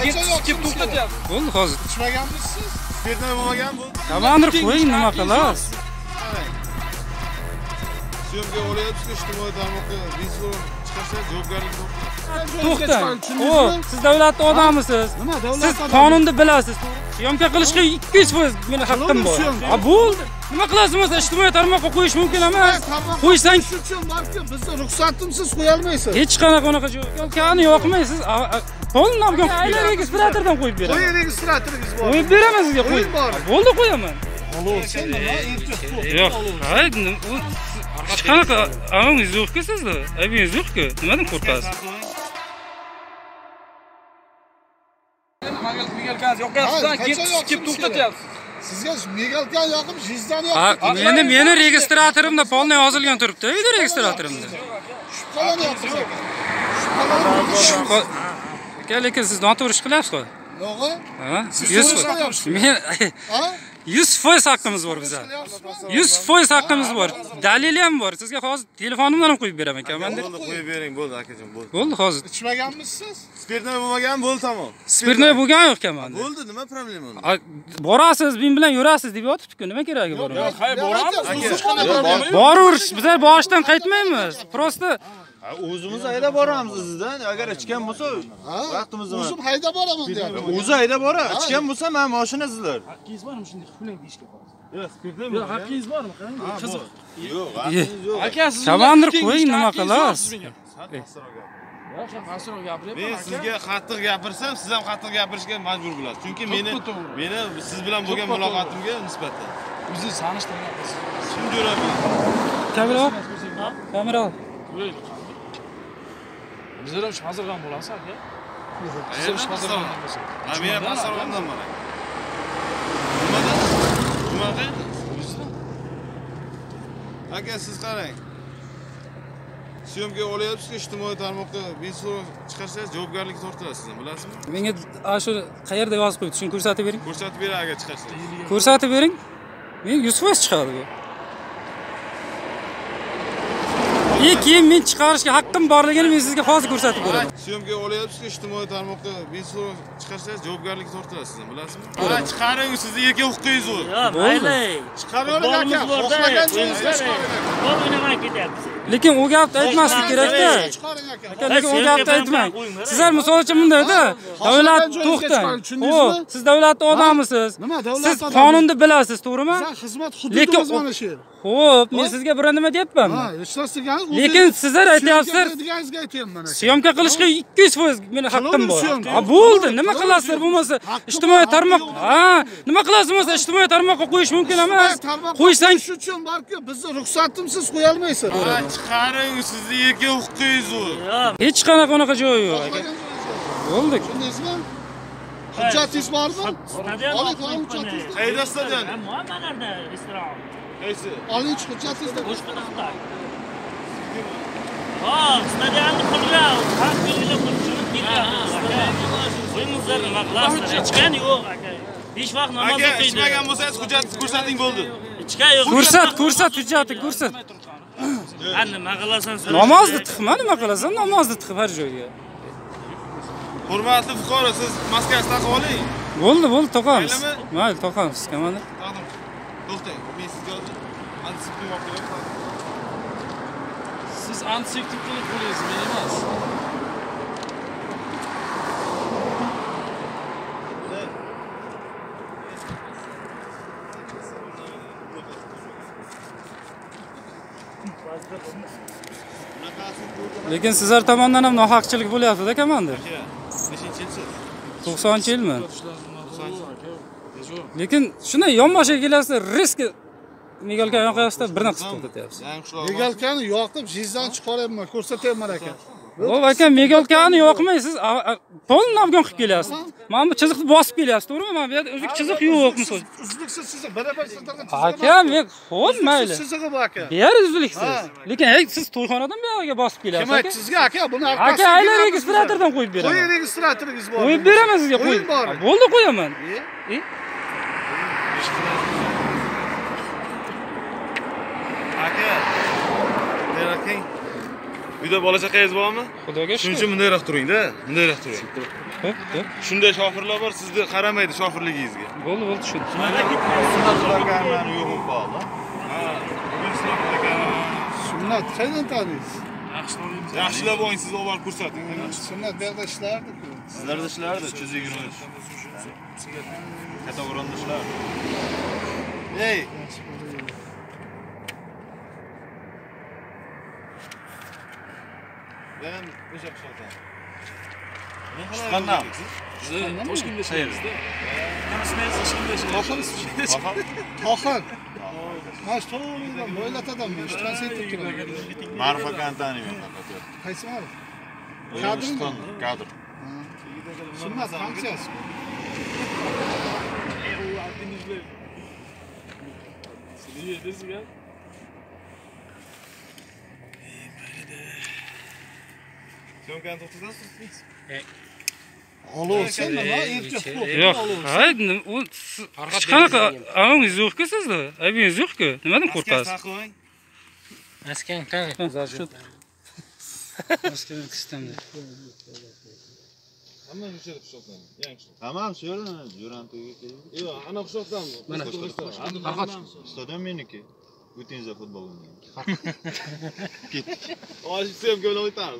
keyin kelib to'xtatyapsiz bo'ldi hozir bo'lmagan bu komandir qo'ying nima qilasiz syomka olyapsiz ijtimoiy tarmoqqa to'xtang. Ho'p siz davlatni odamisiz? Nima siz qonunni bilasiz. Syomka qilishga ikki yuz foiz meni haqqim bor. bo'ldi. Nima qilasiz? Bo'lmasa ijtimoiy tarmoqqa qo'yish mumkin emas. Qo'ysang bizni ruxsatimsiz qo'yolmaysiz. Hech qanaqa unaqa syomkani yoqmaysiz. Polni olgan registratordan qo'yib beraman. qo'ying registratoringiz bor. Qo'yib beraman sizga qo'yib. Bor. bo'ldi qo'yaman yo'q hech qanaqa amongiz yo'qku sizni aybingiz yo'qku nimadan qo'rqasiz migalkani yoqyapsiz Ha, keyin kelib to'xtatyapsiz sizga migalkan yoqib jizdani ha yoqib meni meni registratorimda polniy yozilgan turibdi uyda registratorimda shubhalanyapsiz aka shubhalanib Qo- aka lekin siz noto'g'ri ish qilyapsiz qo'y yo'g'i ha Siz men yuz foiz haqqimiz bor biza yuz foiz haqqimiz bor dalili ham bor sizga hozir telefonimdan ham qo'yib beraman komandir bo'ldi qo'yib bering bo'ldi akajon bo'ldi bo'ldi hozir ichmaganmisiz spirtnoy bo'lmagan bo'ldi tamom spirtnoy bo'lgan yo'q komandir bo'ldi nima problema unda borasiz men bilan yurasiz deb yotibdiku nima keragi bor unga? hay boramiz yo'q. boruverish bizlar boshidan qaytmaymiz просто o'zimiz haydab boramiz izidan agar ichgan bo'lsa Ha? vaqtimiz bor o'zim haydab boraman deyapti o'zi haydab boradi ichgan bo'lsa man moshina sizlar haqqingiz bormi shunday qiling deyishga yo'q spirtnoy yo'q haqqingiz bormi qarang qiziq yo'q aka siz Komandir qo'ying, nima qilasiz? yo'q pastroq gapiryapman men sizga qattiq gapirsam siz ham qattiq gapirishga majbur bo'lasiz chunki meni meni siz bilan bo'lgan muloqotimga nisbatan. Bizni tanishtirmayapmiz kim jo'raman kamera kamera bizlar ham hozirgan bo'lasiz aka Qayerdan Siz hozirgan men ham pastroqmanman nimadan nima qayerda aka siz qarang syomka olyapsiz ijtimoiy tarmoqqa video chiqarsangiz javobgarlikka tortilasiz ham bilasizmi menga ana shu qayerda yozib qo'yibdi shuni ko'rsatib bering ko'rsatib beray agar chiqarsangiz ko'rsatib bering men yuz foiz chiqadi bu и keyin men chiqarishga haqqim borligini men sizga hozir ko'rsatib beraman syomka olyapsiz ijtimoiy tarmoqqa video chiqarsangiz javobgarlikka tortilasiz bilasizmi? Ha chiqaring sizni erkak huquqingiz u bo'ldi. Chiqaravering aka. Xohlagan joyingizga chiqaring lekin u gapni aytmaslik kerakda aka lekin u gapni aytmang. sizlar misol uchun bundayda davlat tushundingizmi? ho'p siz davlatni odamisiz? siz qonunni bilasiz to'g'rimi? Xizmat Lekin hududimiz mana shu yer ho'p men sizga biror nima deyapmanmi Lekin sizlar aytyapsizlar- syomka qilishga ikki yuz foiz meni haqqim bor. bo'ldi. Nima qilasizlar bo'lmasa ijtimoiy tarmoq ha nima qilasiz bo'lmasa ijtimoiy tarmoqqa qo'yish mumkin emas. Qo'ysang shu uchun balki bizni ruxsatimsiz qo'yolmaysiz. Ha chiqaring sizni erkak huquqingiz u. Hech qanaqa unaqa joyi yo'q aka. Bo'ldi. Tushundingizmi hujjatingiz bormi? Oling oling hujjatingizni qayerda stadion? Qaysi? Oling hujjatingizni Besh vaqt namoz aka o'qiydi. ichmagan bo'lsangiz hujjatingizni ko'rsating bo'ldi. Ichgan yo'q. ko'rsat ko'rsat hujjating ko'rsat Ha, nima qilasan? namozni tiqma nima qilasan namozni tiqib har joyga hurmatli fuqaro siz maskani taqib oling. Bo'ldi bo'ldi to'qamiz. Maylimi? mayli to'qamiz komandir taqdim. To'xtang men sizga hozir antiseptik olib siz antiseptik qilib qo'yingiz men emas lekin sizlar tomonidan ham nohaqchilik bo'lyapti-da komandir. Nechinchi yilsiz to'qsoninchi yilmi? Lekin shunday yonboshiga kelasizlar riski migalka yoqyapsizda birdan qisib to'xtatyapsiz. qishloq Migalkani yoqib jizzani chiqaryapman, ko'rsatyapman aka. Voy aka migalkani yoqmay siz polni afgon qilib kelyapsiz. Mana bu chiziqni bosib kelyapsiz to'g'rimi? Mana bu yerda o'zi chiziq yo'q misol Uzluksiz chiziq, siltargan aka men ho'p mayli. chizig'i bu aka. bu yer uzluksiz lekin hey siz to'yxonadan bu yoqqa bosib Kim kelyapsiz aytdi aka. sizga aka? Buni aka aylan registratordan qo'yib Qo'ying beraman registratoringiz bor. qo'yib beraman sizga qo'yib Qo'ying bor. Bo'ldi qo'yaman Uyda bola chaqangiz bormi? Xudoga Shuning shukr. uchun bundayroq turingda, bundayroq turing. Shunday shofirlar bor, sizni qaramaydi shofirligingizga. Bo'ldi, bo'ldi, tushundim. Kamani yo'q bo'ldi. Sunnat qayerdan taniysiz? Yaxshilab o'ying, siz olib borib ko'rsating. Sunnat bu yerda ishlardi-ku. Sizlarda ishlardi, 320. Katta o'rinda ishlardi. Ey, Devam o'sha qishloqdan. Chiqqandan. Biz Toshkentda ishlaymiz-da. Kimsimiz Toshkentda ishlaymiz. Toxin. Toxin. Mana shu to'g'ridan mo'ylatadan kantani men faqat. Qaysi ma'rifa? Kadr. Kadr. Sunmaz funksiyasi. Bu Abdinizlar. Sizlar? Syomkani to'xtatasiz? Olov sen nima erkak? Yo'q, nim- u hech qanaqa amongiz yo'q-ku sizda. Aybingiz yo'q-ku. Nimadan qo'rqasiz? Saqlang. Maskan qani? Maskan sistemda. Hamma o'sha qishloqdan. Yangi qishloq. Tamam, shu yerdan keldik. Yo'q, ana qishloqdanmi? Mana Stadion meniki. Uite-mi joc fotbalul meu. Pit. O, și să-mi că nu uitam.